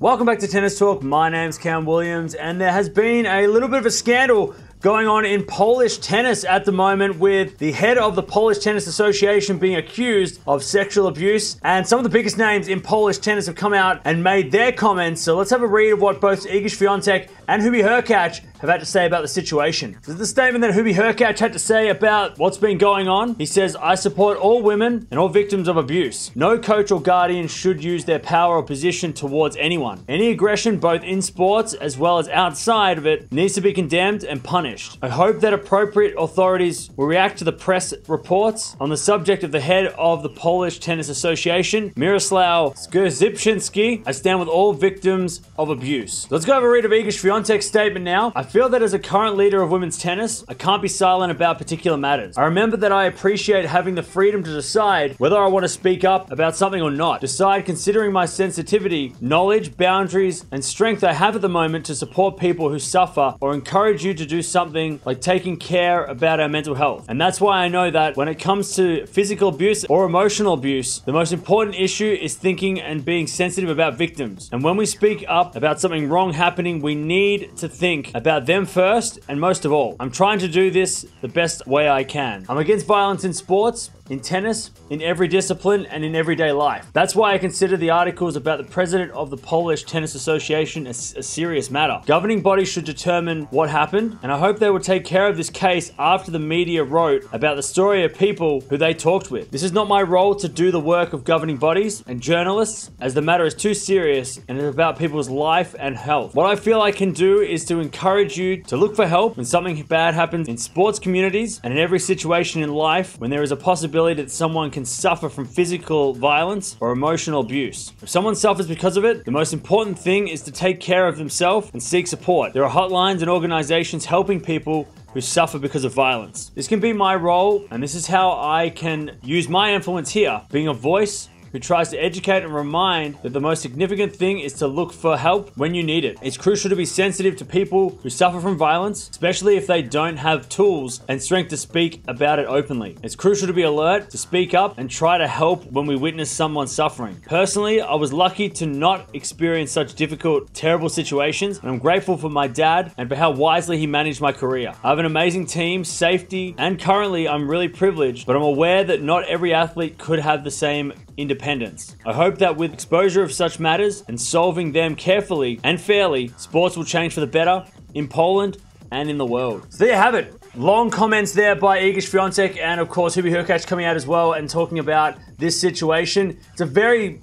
Welcome back to Tennis Talk. My name's Cam Williams, and there has been a little bit of a scandal going on in Polish tennis at the moment with the head of the Polish Tennis Association being accused of sexual abuse. And some of the biggest names in Polish tennis have come out and made their comments. So let's have a read of what both Iga Swiatek and Hubie Hurkacz have had to say about the situation. This is the statement that Hubie Hurkacz had to say about what's been going on. He says, I support all women and all victims of abuse. No coach or guardian should use their power or position towards anyone. Any aggression, both in sports as well as outside of it, needs to be condemned and punished. I hope that appropriate authorities will react to the press reports on the subject of the head of the Polish Tennis Association, Miroslaw Skrzypczynski. I stand with all victims of abuse. Let's go have a read of Iga Swiatek's statement now. I feel that as a current leader of women's tennis, I can't be silent about particular matters. I remember that I appreciate having the freedom to decide whether I want to speak up about something or not. Decide considering my sensitivity, knowledge, boundaries, and strength I have at the moment to support people who suffer or encourage you to do something like taking care about our mental health. And that's why I know that when it comes to physical abuse or emotional abuse, the most important issue is thinking and being sensitive about victims. And when we speak up about something wrong happening, we need to think about about them first, and most of all, I'm trying to do this the best way I can. I'm against violence in sports, in tennis, in every discipline, and in everyday life. That's why I consider the articles about the president of the Polish Tennis Association a, a, serious matter. Governing bodies should determine what happened, and I hope they will take care of this case after the media wrote about the story of people who they talked with. This is not my role to do the work of governing bodies and journalists, as the matter is too serious and it's about people's life and health. What I feel I can do is to encourage you to look for help when something bad happens in sports communities and in every situation in life when there is a possibility possibility that someone can suffer from physical violence or emotional abuse. If someone suffers because of it, the most important thing is to take care of themselves and seek support. There are hotlines and organizations helping people who suffer because of violence. This can be my role, and this is how I can use my influence here, being a voice who tries to educate and remind that the most significant thing is to look for help when you need it. It's crucial to be sensitive to people who suffer from violence, especially if they don't have tools and strength to speak about it openly. It's crucial to be alert, to speak up, and try to help when we witness someone suffering. Personally, I was lucky to not experience such difficult, terrible situations, and I'm grateful for my dad and for how wisely he managed my career. I have an amazing team, safety, and currently I'm really privileged, but I'm aware that not every athlete could have the same independence. I hope that with exposure of such matters and solving them carefully and fairly, sports will change for the better in Poland and in the world. So there you have it. Long comments there by Iga Swiatek and of course Hubie Hurkacz coming out as well and talking about this situation. It's a very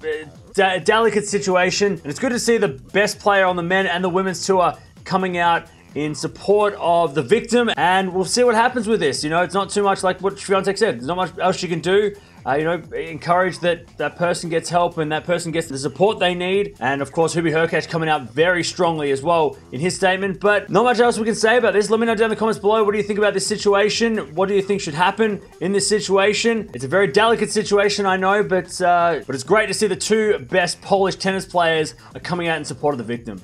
uh, delicate situation and it's good to see the best player on the men and the women's tour coming out in support of the victim and we'll see what happens with this. You know, it's not too much like what Swiatek said. There's not much else you can do uh, you know, encourage that that person gets help and that person gets the support they need. And of course, Hubie Hurkacz coming out very strongly as well in his statement. But not much else we can say about this. Let me know down in the comments below. What do you think about this situation? What do you think should happen in this situation? It's a very delicate situation, I know, but uh, but it's great to see the two best Polish tennis players are coming out in support of the victim.